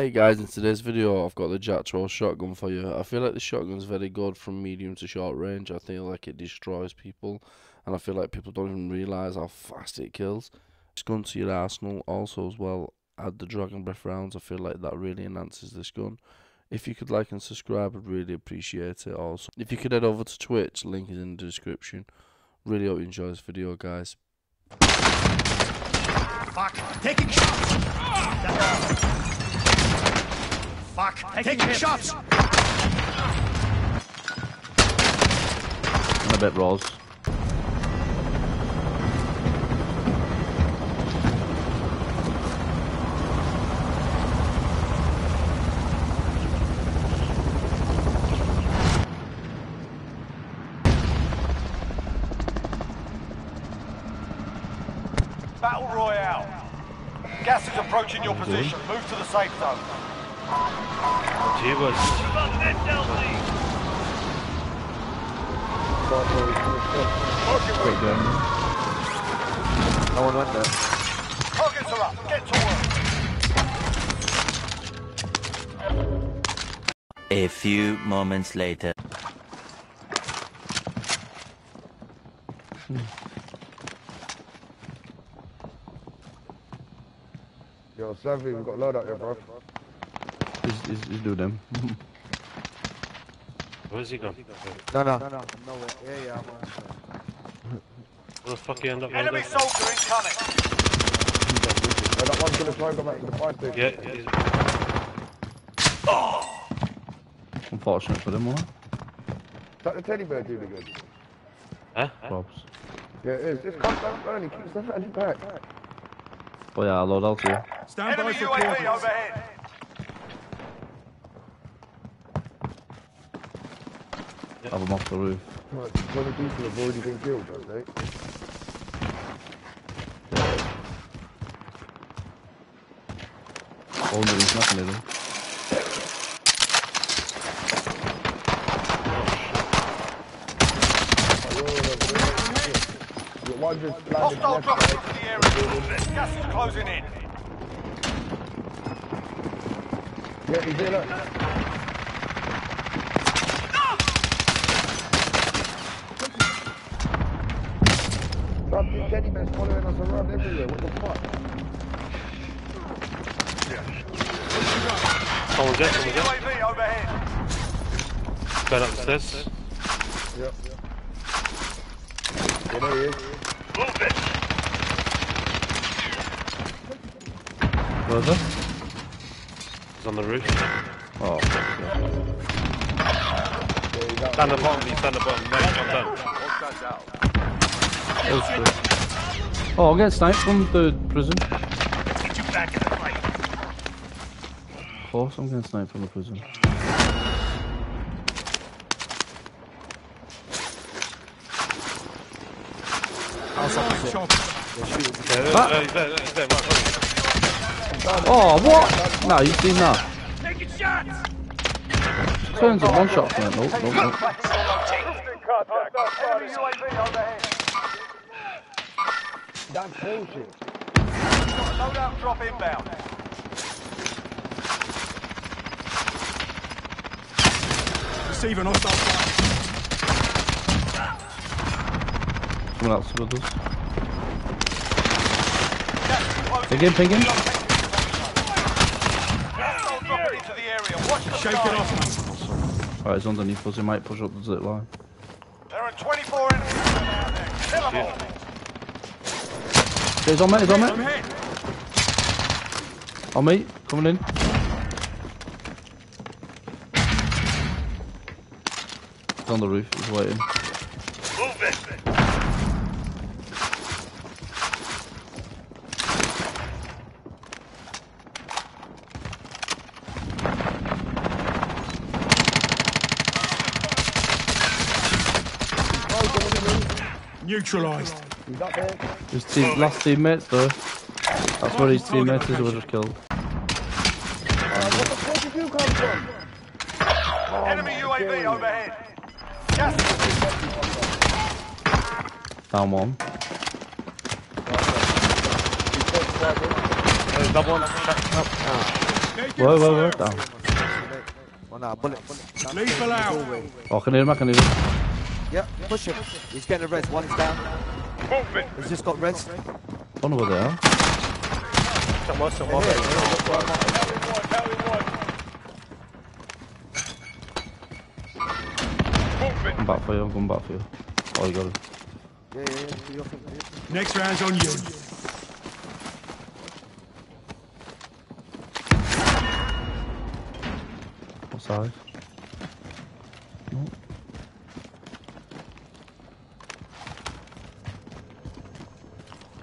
Hey guys, in today's video I've got the JAK-12 shotgun for you. I feel like the shotgun's very good from medium to short range. I feel like it destroys people and I feel like people don't even realise how fast it kills. This gun to your arsenal also as well. Add the Dragon Breath rounds. I feel like that really enhances this gun. If you could like and subscribe, I'd really appreciate it also. If you could head over to Twitch, link is in the description. Really hope you enjoy this video guys. Fuck. Taking shots. Fuck. Taking, shots. And a bit Ros. Battle Royale. Gas is approaching your position. Move to the safe zone. Quick gun. No one went there. Targets are up. Get to work. A few moments later. Yo, Savvy, we've got a load out here, bro. He's, he's, he's doing them. Where's he gone? No, no. No, no. No way. Yeah, yeah, I'm on. Where the fuck you end up? Enemy soldier incoming. Oh, that one's gonna try and go back to the fire station. Yeah, he's- Unfortunate for them, what? Is that the teddy bear doing again? huh? Probs. Yeah, it is. Just come down, man. He keeps the running back. But yeah, I'll load out here. Enemy UAV overhead. Have them off the roof. Right, 20 people have already been killed, don't they? All the reason nothing in them. Oh, you're all over there. Yeah, one just landed Hostile dropping into the area. Gas is closing in. Yeah, he's there, look. Bruv, these teddy bears following us around everywhere. What the fuck? Someone's there, Enemy someone's there. UAV overhead. Going up the stairs. Yep. Yeah, there he is. Where's that? He's on the roof. Oh, yeah. Yeah, he's out Stand the bottom, he's stand the bottom. No, he's not done. Oh, I'll get sniped from the prison. Get you back in the fight. Of course, I'm getting sniped from the prison. Oh, what? No, you've seen that. Taking shots. Turns a one shot from it. Nope, nope, nope. Enemy UAV overhead. That's bullshit. Loadout drop inbound. Receiving hostile fire. Someone else with us. Gas is closing Ping him, ping him. Hostile dropping into the area. Watch the Shake it off, man. Alright, he's underneath us. He might push up the zip line. There are 24 enemies down there. Kill them all. He's on me, he's on me. On me, coming in. He's on the roof, he's waiting. Neutralized. He's up there. His team, last teammates though. That's where his teammates is who were just killed. Where did you come from? Enemy UAV overhead. Gas Down one. There's double one. Up. Taking Whoa, whoa, whoa. Down. Oh no, bullet. That's Lethal the out. Oh, I can hear him, I can hear him. Yep, push him. He's getting a res. One is down. Movement. He's just got res. don't know where they are. Somewhere, somewhere. Hell in one, hell in one. Movement. I'm back for you, I'm coming back for you. Oh, you got it. Yeah, yeah, yeah. Do your thing, do your thing. Next round's on you. What side?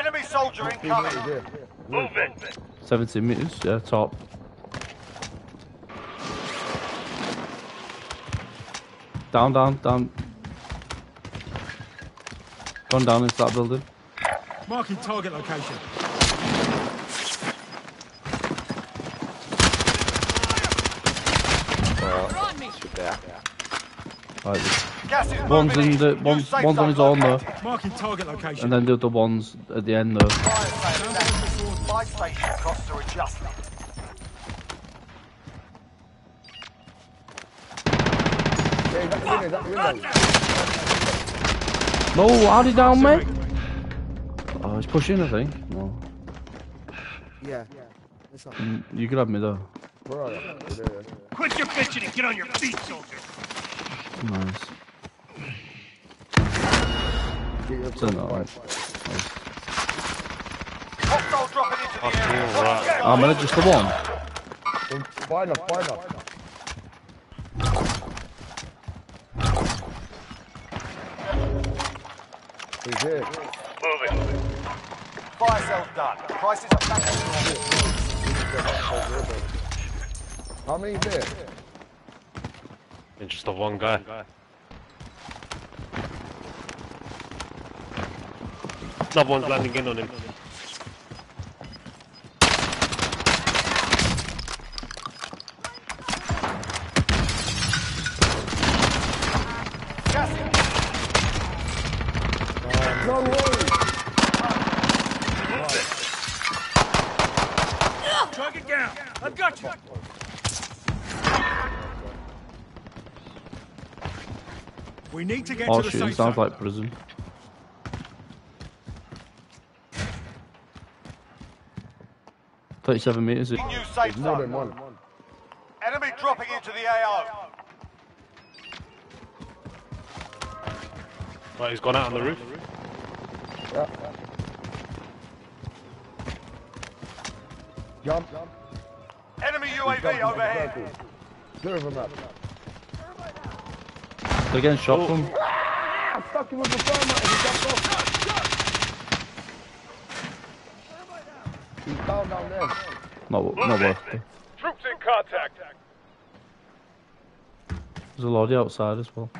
Enemy soldier incoming. Move it. 17 meters, yeah, top. Down, down, down. Gone down into that building. Marking target location. Right, there's- Gas is one's in the one's, one's on his own though. Marking target location. and then the other one's at the end though. Fire sale down. Buy station costs are adjusted. Yeah, he's at the window, he's at the window. No, how did he down, mate? Oh, he's pushing, I think. No, Yeah. This. Mm, you could have me though. Where are you? There, there. Quit your bitching and get on your feet, soldier. Nice. Get your Turn that fucking on. fight. Hostile dropping into the Fucking area. right. Ah, just the one. In- Final, final. He's here. Moving. Fire sale's done. Prices are back to normal. How many there? And just the one guy. Another one's landing in on him. Target down. I've got you. We need to get Oh to the shit, safe sounds zone. like prison. Thirty-seven meters. New safe More than zone. one. Enemy dropping into the AO. Right, he's gone out on the roof. Yeah. Jump. Enemy UAV overhead. circle. Two of them up. They're getting shot from. Ah, stuck him with the thermite and he jumped off. He's down down there. Not, not worth it. Troops in contact. There's a lorry outside as well.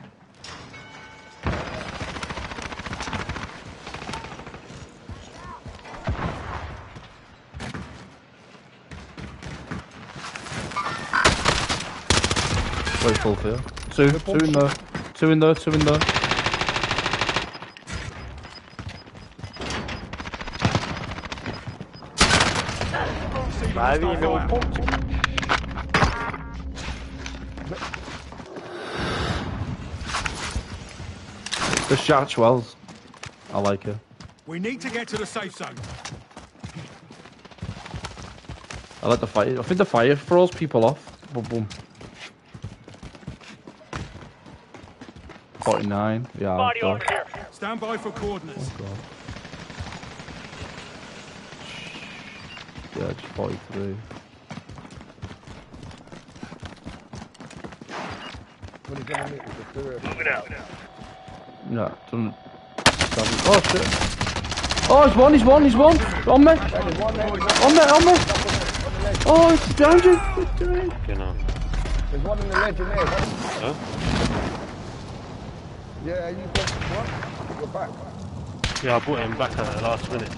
Very full field. Two, two in there. Two in there, two in there. The Shatchwells. I like it. We need to get to the safe zone. I like the fire. I think the fire throws people off. Boom, boom. 49. Yeah. Body over here. Stand by for coordinates. Oh, God. Yeah, just 43. When he's gonna meet with the two of them. Moving out. Yeah, done. Oh shit. Oh, he's one, he's one, he's one. On me. There's one there, there's On me, on me. Oh, it's behind you. What are you know. There's one in the ledge in there. Huh? Yeah, you got what? You're back. Yeah, I brought him back at the last minute.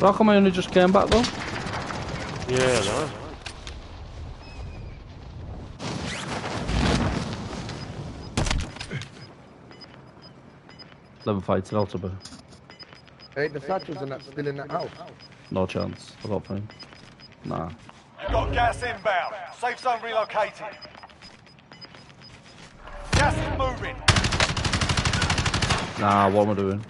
How come I only just came back though? Yeah, no. Never fights in Altabur. Hey, the satchels and that still in that house. No chance. I don't think. Nah. Got gas inbound. Safe zone relocated. Gas is moving. Nah, what am I doing?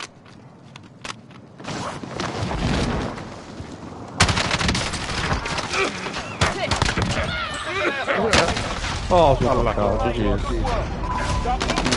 Oh, I was gonna fuck out, GG.